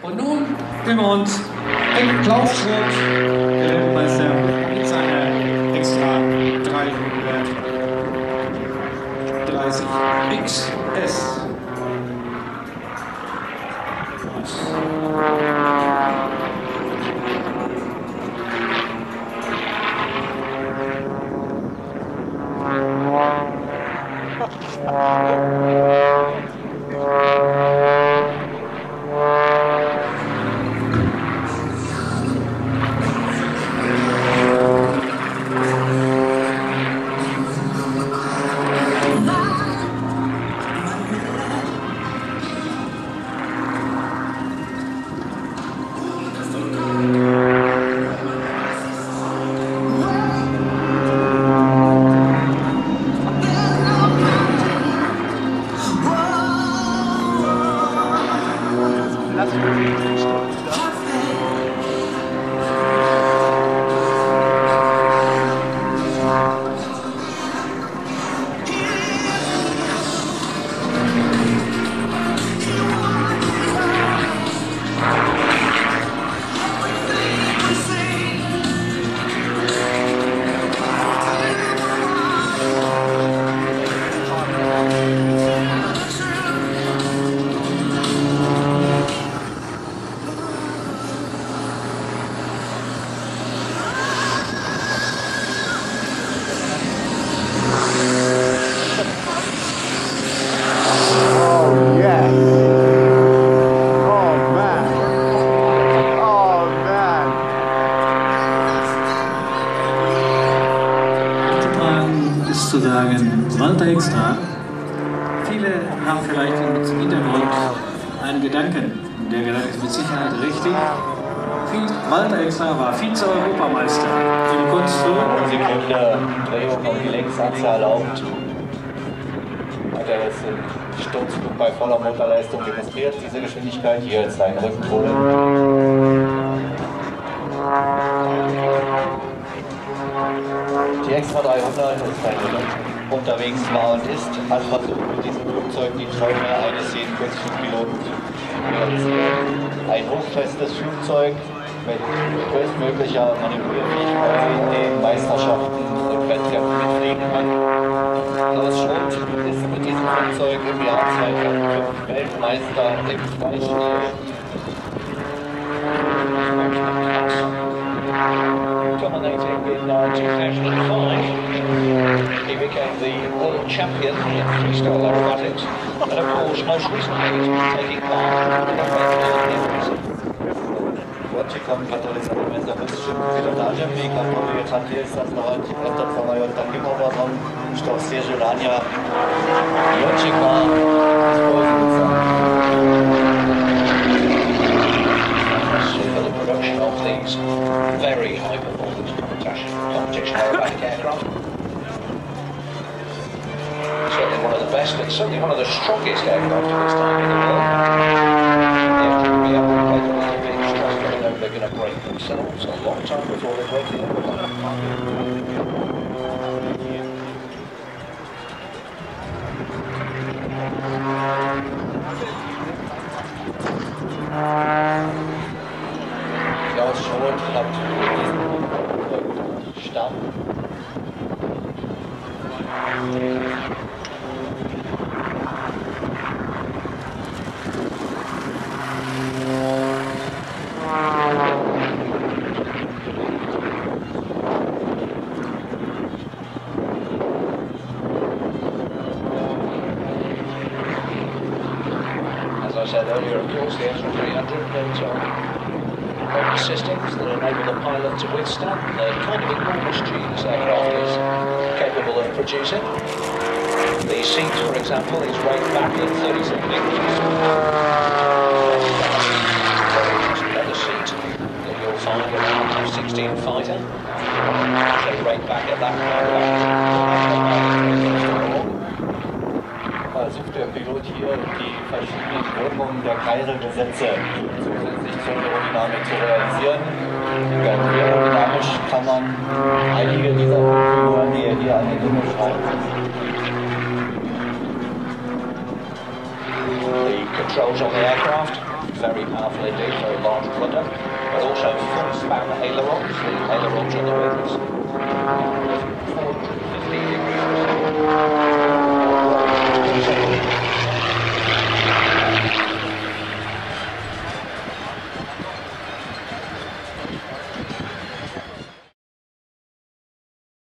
Und nun kümmern wir uns um Klaus Schroth, der Weltmeister mit seiner extra 330 XS. Sagen, Walter Extra. Viele haben vielleicht im Hintergrund einen Gedanken. Der Gedanke ist mit Sicherheit richtig. Walter Extra war Vize-Europameister im Kunstflug. Sekunde Drehung und Gelenksachse erlaubt. Hat er jetzt den Sturzflug bei voller Motorleistung demonstriert, diese Geschwindigkeit. Hier jetzt seinen Rückenpole. Die Extra 300 ist ein unterwegs war und ist, hat versucht, mit diesem Flugzeug die Träume eines jeden Piloten zu realisieren. Ein hochfestes Flugzeug mit größtmöglicher Manövrierfähigkeit, in den Meisterschaften und Wettkämpfen mitfliegen kann. Klaus Schott ist mit diesem Flugzeug im Jahr 2005 Weltmeister im Freistil. Dominating the 90 champion in freestyle aerobatics, and of course most recently taking part in the Macie kombinatory zapamięta wyższym pilotażem i kalkuluje czas jest zaznawać etat samolot takim obrazom, że to świeże rania i oczeka Very high performance competition, competition aircraft. The best and certainly one of the strongest aircraft of its time in the world. They have to be able capable of being stressed they know they're going to break themselves a long time before they break the. Klaus Stamm said earlier, of course, the Extra 300 built on modern systems that uh, enable the pilot to withstand the kind of enormous G this aircraft is capable of producing. The seat, for example, is raised back at 37 inches. Another seat that you'll find around a F-16 fighter. So right back at that Pilot hier die verschiedenen Wirkungen der Kreiselgesetze zusätzlich zur Aerodynamik zu realisieren. Ganz aerodynamisch kann man einige dieser Figuren, die er hier an den Himmel schreibt, the controls on the aircraft. very powerful indeed, very large rudder, but also full span ailerons, the ailerons on the wings. 450